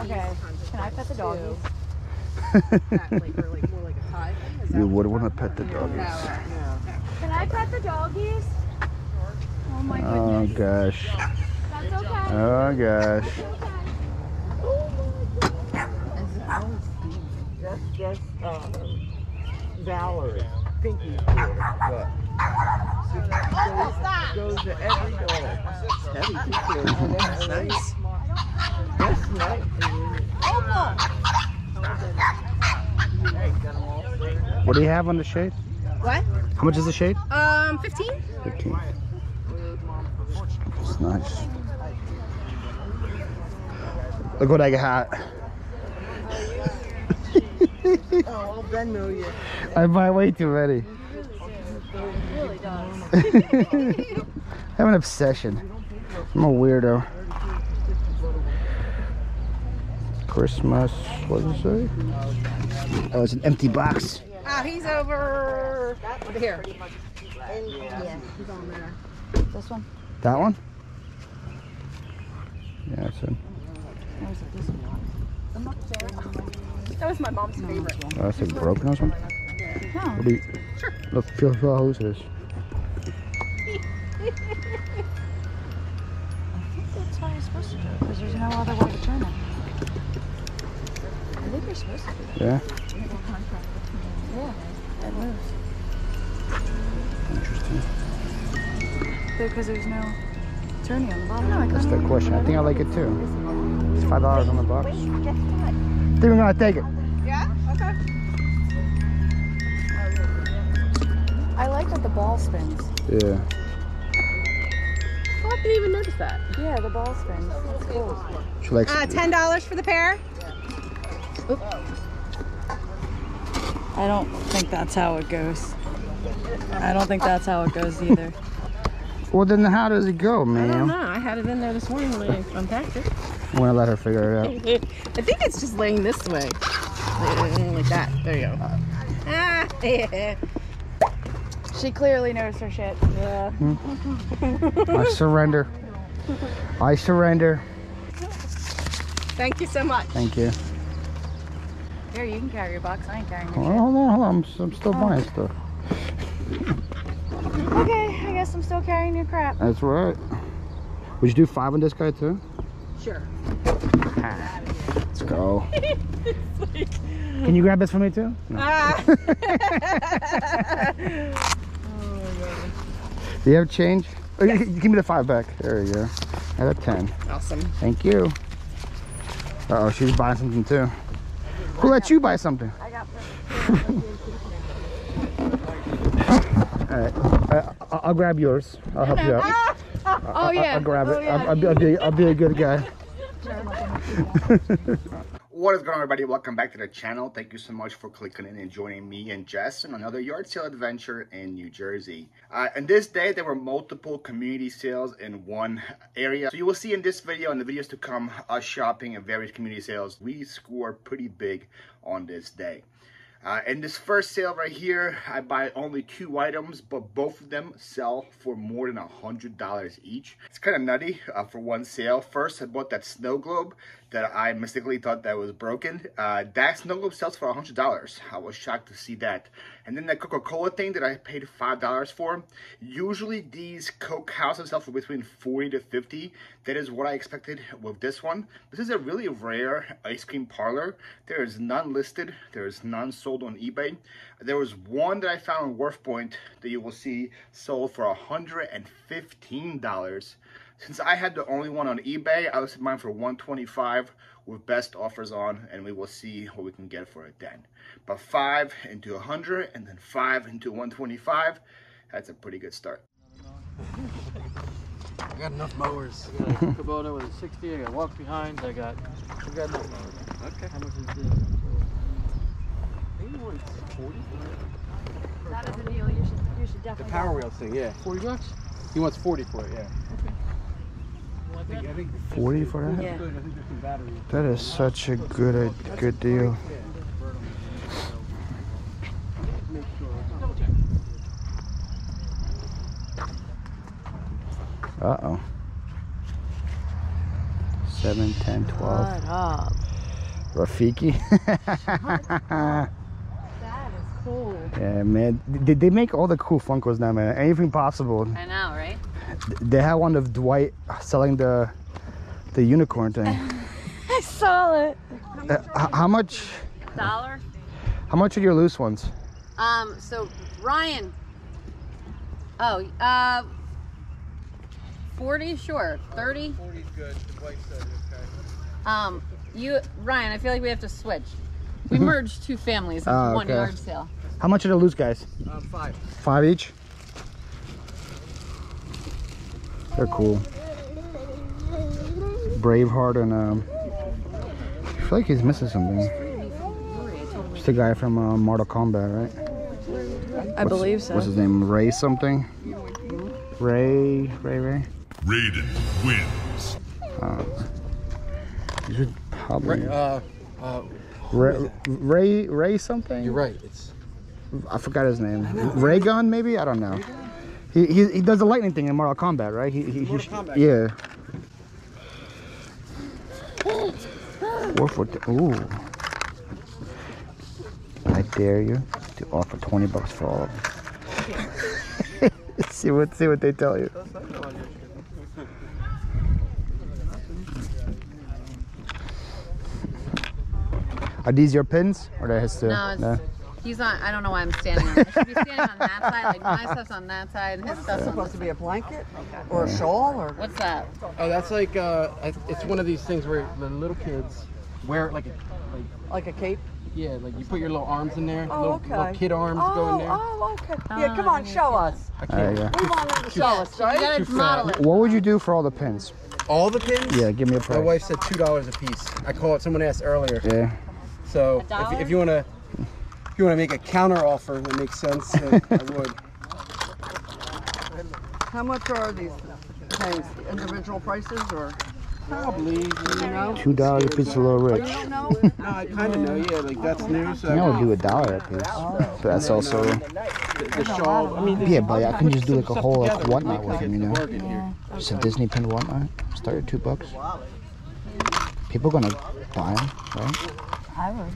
Okay. Can I pet the doggies? You would want to pet the doggies. Can I pet the doggies? Oh my goodness. Oh goodness. gosh. That's okay. Oh gosh. That's just uh, Valerie. Pinky's daughter. But goes, goes to every dog. Heavy too. That's nice. That's. What do you have on the shade? What? How much is the shade? Um, 15? 15. It's nice. Look what I got. Oh, I'll Venmo you. I buy way too many. really. I have an obsession. I'm a weirdo. Christmas, what does it say? Oh, it's an empty box. Oh, he's over over here. This one? That one? Yeah, it's in. It? That was my mom's favorite. Oh, that's a broken one? something? What do you, Look, feel, feel how loose it is. I think that's how you're supposed to do it because there's no other way to turn it. I think you're supposed to do Yeah? that. Yeah. It moves. Interesting. Because there's no turning on the bottom. No, That's the question. I think I like it too. It's five dollars on the box. I think we're gonna take it. Yeah? Okay. I like that the ball spins. Yeah. Oh, I didn't even notice that. Yeah, the ball spins. That's cool. She likes Uh, $10 for the pair? I don't think that's how it goes. I don't think that's how it goes either. Well, then how does it go, man? I don't know. I had it in there this morning when I unpacked it. I'm gonna let her figure it out. I think it's just laying this way. Like that. There you go. Ah, yeah. She clearly knows her shit. Yeah. I surrender. I surrender. Thank you so much. Thank you. Here, you can carry your box. I ain't carrying Oh, your hold on, hold on. I'm, s- I'm still buying stuff. Okay, I guess I'm still carrying your crap. That's right. Would you do five on this guy too? Sure. Let's go. Can you grab this for me too? No. Ah. Do you have change? Oh, you- you Give me the five back. There you go. I have a ten. awesome. Thank you. Uh oh, she's buying something too. Who let you buy something? I got All right. Uh, I'll, grab yours. I'll help you out. Oh, yeah. I'll grab it. Oh, yeah. I'll, I'll, be, I'll, be, I'll be a good guy. What is going on everybody? Welcome back to the channel. Thank you so much for clicking in and joining me and Jess on another yard sale adventure in New Jersey. Uh, and this day there were multiple community sales in one area. So you will see in this video and the videos to come us shopping at various community sales. We score pretty big on this day. Uh, in this first sale right here, I buy only two items, but both of them sell for more than a $100 each. It's kind of nutty uh, for one sale. First, I bought that snow globe that I mistakenly thought that was broken. Uh, that globe sells for a $100. I was shocked to see that. And then the Coca-Cola thing that I paid $5 for. Usually these Coke houses sell for between 40 to 50. That is what I expected with this one. This is a really rare ice cream parlor. There is none listed. There is none sold on eBay. There was one that I found on WorthPoint that you will see sold for $115. Since I had the only one on eBay, I listed mine for 125 with best offers on, and we will see what we can get for it then. But five into 100 and then five into 125, that's a pretty good start. I got enough mowers. I got a Kubota with a 60. I got walk behind. I got. I got enough mowers. Okay. How much is this? I think it was 40. That is a deal. You should, you should definitely. The. Power Wheels thing, yeah. 40 bucks? He wants 40 for it, yeah. Well, I think, I think 40 for that? Yeah. I think there's some batteries. That is such a good, a good deal. Uh-oh. 7, 10, 12. Shut up. Rafiki. That is cool. yeah, man. They, they make all the cool Funkos now, man. Anything possible. I know? They had one of Dwight selling the the unicorn thing. I saw it. Uh, how much? Dollar. How much are your loose ones? Um, so Ryan. Oh, uh, 40, sure. 30. 40's good. The wife said okay. Um, you, Ryan, I feel like we have to switch. We merged two families into Oh, one okay. yard sale. How much are the loose guys? Um, five. Five each. They're cool. Braveheart and um. I feel like he's missing something. It's the guy from uh, Mortal Kombat, right? I believe so. What's his name? Ray something? Ray, Ray, Ray. Raiden wins. You should probably Uh, uh, Ray, Ray, Ray something. you're right. It's I forgot his name. Raygun, maybe? I don't know. He, he, he does the lightning thing in Mortal Kombat, right? He, he, he Kombat. Yeah. Four for t- ooh. I dare you to offer 20 bucks for all of them. see what see what they tell you. Are these your pins or are his too? No, it's, he's on. I don't know why I'm standing on. I should be standing on that side. Like my stuff's on that side, and his stuff's on supposed to be a blanket or a shawl or What's that? oh, that's like uh, it's one of these things where the little kids wear it like a like like a cape? yeah, like you put your little arms in there, Oh, little, okay. little kid arms oh, go in there. Oh, okay. Yeah, come on, show us. I There you can't. go. We want to show us, You right? gotta Too model fat. it. What would you do for all the pins? All the pins? Yeah, give me a price. My wife said two dollars a piece. I call it. Someone asked earlier. Yeah. So if, if you wanna if you wanna make a counter offer that makes sense, then I would. How much are these things? Individual prices or? Probably. You know? Two dollars a piece a little Oh, rich. you know? No, I kind of know. Yeah, like that's new. So I know I'll do a dollar a piece. But that's also uh, the, the shawl. I mean, Yeah, but I can just do like a whole like together. whatnot with them, you know. bargain here. Just a Disney pin whatnot. Start at two bucks. People gonna buy them, right? I would.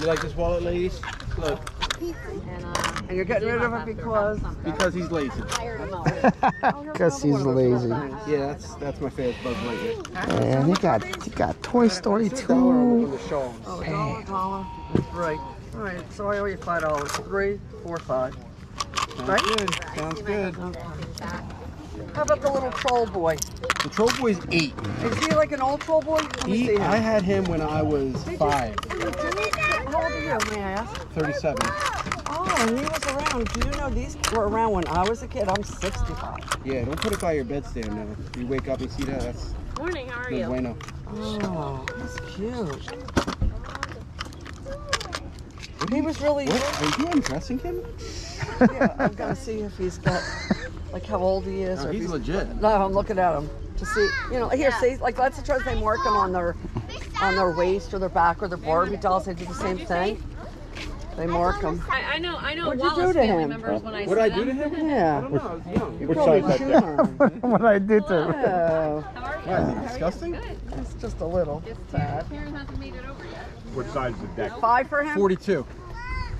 You like this wallet, ladies? Look, And you're getting rid of it because? because he's lazy. Cause he's lazy. Yeah, that's that's my favorite Buzz Lightyear. And he got he got Toy Story It's a dollar on the- on too. the shawls. Oh, dollar, dollar. Right. All right. So I owe you five dollars. Three, four, five. Right? Sounds good. Sounds good. How about the little troll boy? The Troll Boy's eight. Is he like an old troll boy? Let me see He. I had him when I was five, How old are you, may I ask? 37. Oh, and he was around. Do you know these were around when I was a kid? I'm 65. Yeah, don't put it by your bedstand now. You wake up and see that, that's Morning. How are no bueno. Oh, that's cute. He was really What? Are you undressing him? Yeah, I'm gonna see if he's got like how old he is. No, or if he's legit. No, I'm looking at him to see. You know, here, see, like lots of times they mark them on their on their waist or their back or their Barbie dolls. They do the same thing. They mark them. I, I know. I know. What'd you Wallace do to him? members What did I do to them. him? I Yeah. don't know, I was young. You probably shoot him. what I did to him. Oh, Why, is he disgusting? it's just a little. Sad. Karen hasn't made it over yet. What size is the deck? Five for him. 42.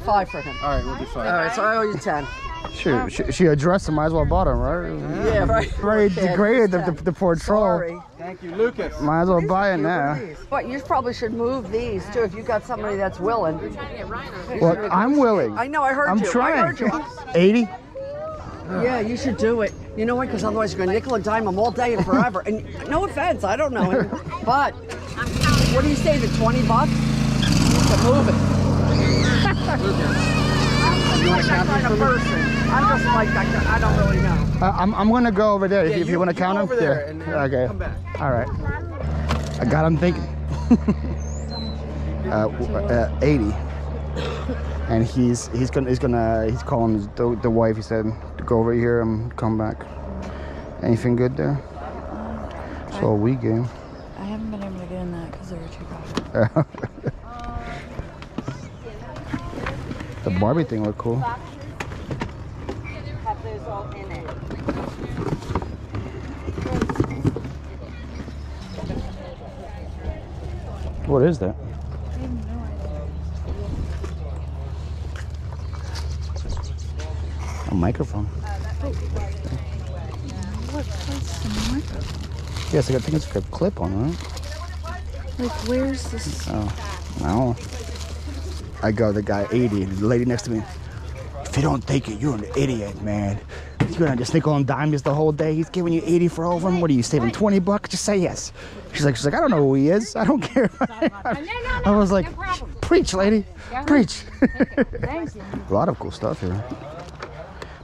Five for him. All right, we'll do All five. right, so I owe you ten. Shoot, she, she addressed him. Might as well bought him, right? Yeah, right. Right, degraded the, the, the poor troll. Sorry. Thank you, Lucas. Might as well buy it now. cute. But you probably should move these too if you got somebody that's willing. You're trying to get Ryan Well, I'm willing. I know, I heard I'm you. I trying. heard you. 80? Yeah, you should do it. You know what? Because otherwise you're going to nickel and dime them all day and forever. And no offense, I don't know him. But what do you say, the 20 bucks? To move it. I'm like that kind of person. I'm just like that. I don't really know. Uh, I'm, I'm gonna go over there if, Yeah, you, if you, you- want to count them. over there yeah. and then okay. come back. All right. I got him thinking. uh, uh, 80. And he's he's gonna he's gonna he's calling his, the, the wife. He said to go over here and come back. Anything good there? So a wee game. I haven't been able to get in that because they were too crowded. The Barbie thing looked cool. What is that? A microphone. Yes, I think it's a clip on, right? Like, where's this? Oh, I don't know. I go, the guy 80, and the lady next to me. If you don't take it, you're an idiot, man. You're gonna just nickel and dime the whole day. He's giving you 80 for over him. What are you saving 20 bucks? Just say yes. She's like, she's like, I don't know who he is. I don't care. I was like, preach, lady, preach. A lot of cool stuff here,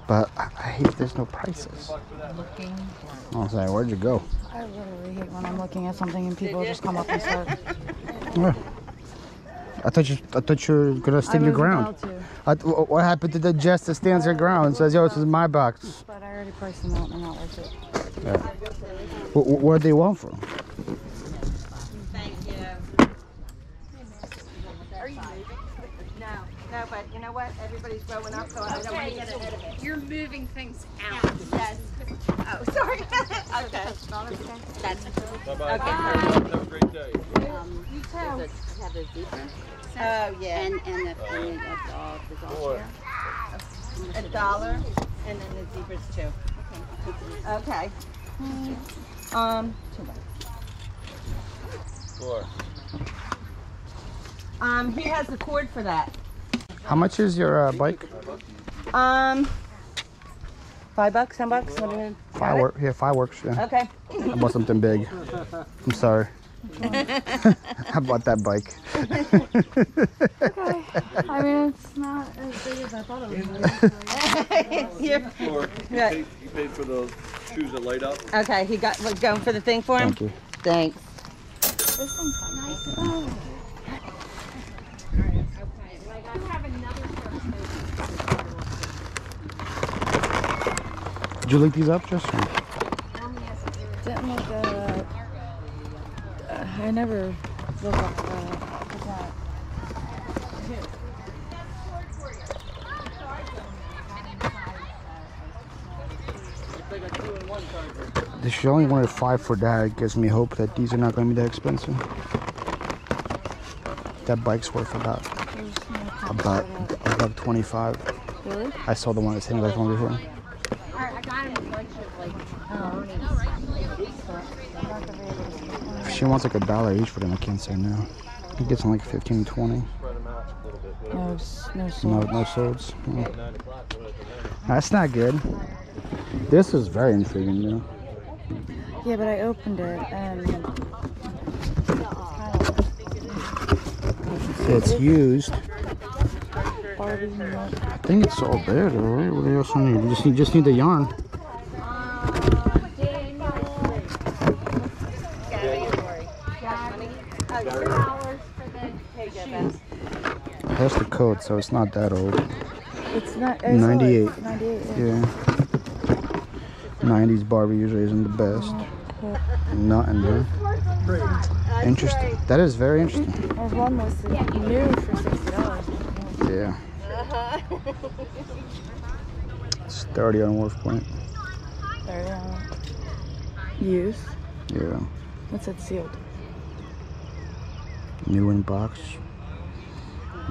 but I, hate there's no prices. I was like, where'd you go? I literally hate when I'm looking at something and people just come up and start. Yeah. I thought you, I thought you were gonna stand your was ground. about to. I, wh- what happened to the Jess that stands her ground and says, "Yo, this is my box"? But I already priced them out and they're not worth it. Yeah. What, what, where'd they want from? Thank you. No, no, but you know what? Everybody's growing up, so I don't want to get ahead of it. You're moving things out. Yes. Oh, sorry. okay. That's Bye-bye. Okay. Have a great day. Oh, yeah. And, and the, and the dog is all Four. A dollar, and then the zebras too. Okay. Um, Four. um, he has the cord for that. How much is your uh, bike? Um, five bucks, ten bucks? What do you- Firework. Yeah, fireworks. Yeah. Okay. I bought something big. I'm sorry. I bought that bike. Okay. I mean, it's not as big as I thought it was. Here. Four. You Yeah. paid, you paid for those shoes that light up? Okay, he got, was going for the thing for him? Thank you. Thanks. This thing's nice. Did you link these up, Jess? Didn't look uh, uh, I never look up uh, that? She only wanted five for that. It gives me hope that these are not going to be that expensive. That bike's worth about about about 25. Really? I saw the one that's hitting like one before. I got him a bunch of like, If she wants like a dollar each for them, I can't say no. He gets them like 15, 20. No, no No, no swords. No. That's not good. This is very intriguing, though. Yeah, but I opened it and It's used. Barbie and what? I think it's all there, though, right? What else do you need? You just need, just need the yarn. That's the code, so it's not that old. It's not. I saw it. 98. 98. Yeah. Yeah. 90s Barbie usually isn't the best. Nothing there. Interesting. That is very interesting. There's one listed new for sixty dollars. Yeah. Uh-huh. It's 30 on WorthPoint. There you go. Use. Yeah. What's it sealed? New in box.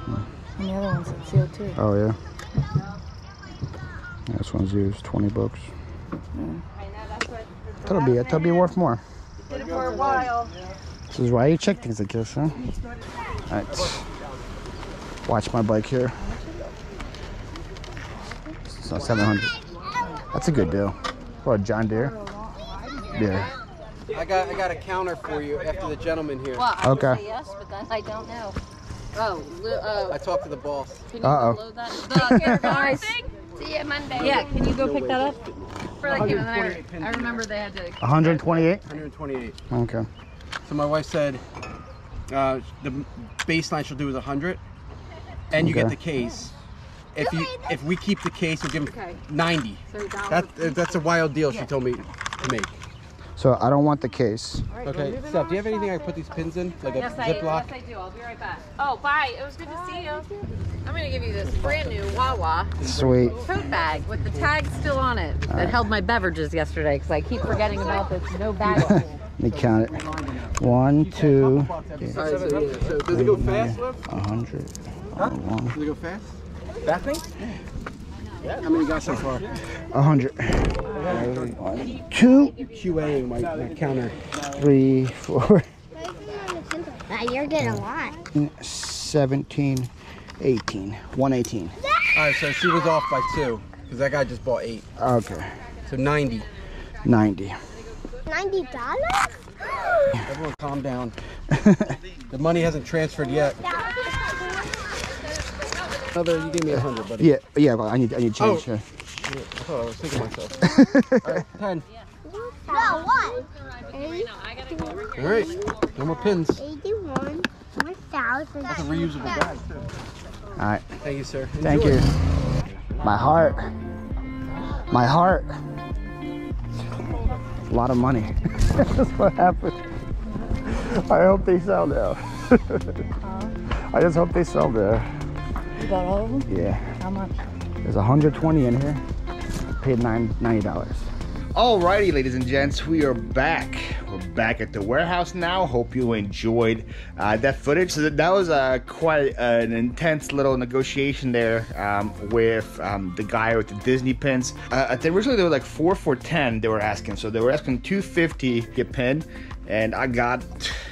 And the other one said sealed too. Oh, yeah. Yeah, This one's used 20 bucks. That'll be it. That'll be worth more. Did it for a while. This is why you check things like this, huh? Alright. Watch my bike here. So 700. That's a good deal. For a John Deere. Yeah. I got I got a counter for you after the gentleman here. well, I Okay. say yes, but then I don't know. Oh, uh, I talked to the boss. can you Uh-oh. load that? The care guys. See you Monday. Yeah, can you go pick that up? For the human, I, I remember they had to. 128? 128. Okay. So my wife said uh, the baseline she'll do is 100, and you get the case. If you if we keep the case, we'll give him Okay. 90. So. That that's a wild deal. She told me to make. So I don't want the case. Okay, Steph, do you have anything I can put these pins in, like a Yes, I, Ziploc? yes, I do. I'll be right back. Oh, bye. It was good to see you. I'm gonna give you this brand new Wawa Sweet. tote bag with the tag still on it that held my beverages yesterday because I keep forgetting about this no bag rule. Let me count it. One, two, All right, so, yeah, so does it go fast, Liv? a hundred. Huh? Does it go fast? That thing? How many you got so far? a hundred. Two, QA my, my counter. three, four, Wow, you're getting a lot. 17, 18. 118. All right, so she was off by two because that guy just bought eight. Okay. So 90. 90. Ninety dollars? Everyone calm down. the money hasn't transferred yet. Another, you gave me a hundred, buddy. Yeah, yeah, well, I need, I need oh. change. Oh. here. Yeah, I thought I was thinking myself. All right, ten. No, what? Eight, All right, no more pins. eighty-one, one thousand. That's a reusable bag too. All right. Thank you, sir. Thank you. My heart. My heart. A lot of money. That's what happened. I hope they sell now. I just hope they sell there. You bought all of them? Yeah. How much? There's 120 in here. Paid nine ninety dollars. Alrighty, ladies and gents, we are back. We're back at the warehouse now. Hope you enjoyed uh, that footage. So that was uh, quite an intense little negotiation there um, with um, the guy with the Disney pins. Uh, originally they were like four for ten. They were asking, so they were asking 250 get pin, and I got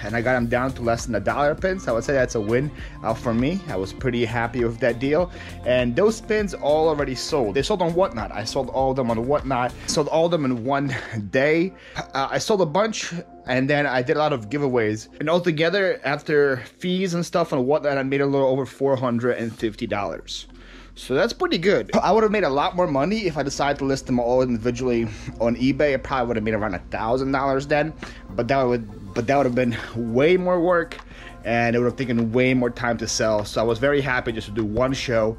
and I got them down to less than a dollar a pin. So I would say that's a win uh, for me. I was pretty happy with that deal. And those pins all already sold. They sold on Whatnot. I sold all of them on Whatnot. Sold all of them in one day. Uh, I sold a bunch and then I did a lot of giveaways. And altogether, after fees and stuff and whatnot, I made a little over $450. So that's pretty good. I would have made a lot more money if I decided to list them all individually on eBay. I probably would have made around a thousand dollars then, but that would but that would have been way more work, and it would have taken way more time to sell. So I was very happy just to do one show,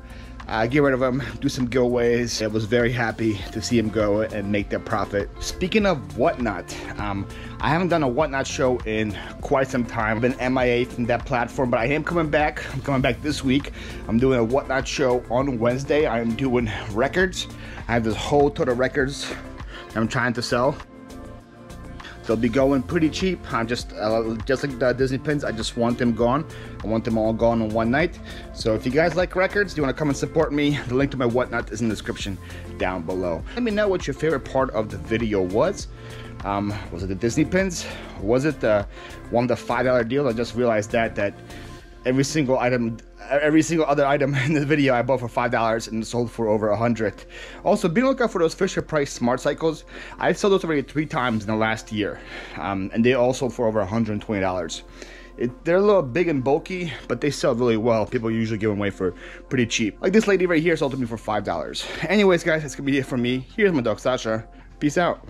uh, get rid of them, do some giveaways. I was very happy to see them go and make their profit. Speaking of whatnot, um, I haven't done a whatnot show in quite some time. I've been MIA from that platform, but I am coming back. I'm coming back this week. I'm doing a whatnot show on Wednesday. I'm doing records. I have this whole of records I'm trying to sell. They'll be going pretty cheap. I'm just uh, just like the Disney pins. I just want them gone. I want them all gone in one night. So if you guys like records, you want to come and support me, the link to my whatnot is in the description down below. Let me know what your favorite part of the video was. Um, was it the Disney pins? Was it the one of the five dollar deal? I just realized that that every single item every single other item in the video I bought for five dollars and sold for over a hundred. Also, be on the lookout for those Fisher Price Smart Cycles. I've sold those already three times in the last year, um, and they all sold for over $120. It, they're a little big and bulky, but they sell really well. People usually give them away for pretty cheap. Like this lady right here sold to me for five dollars. Anyways, guys, that's gonna be it from me. Here's my dog Sasha. Peace out.